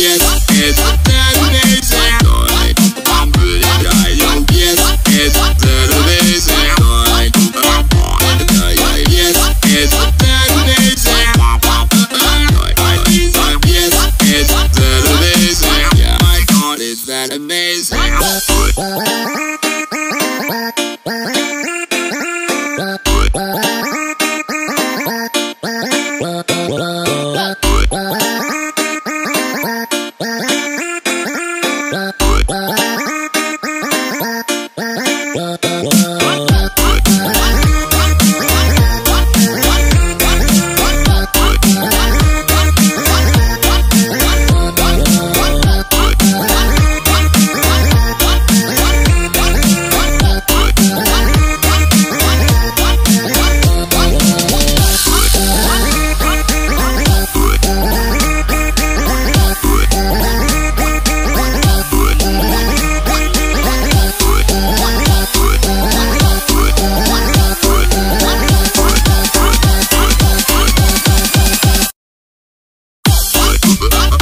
yes, Bye.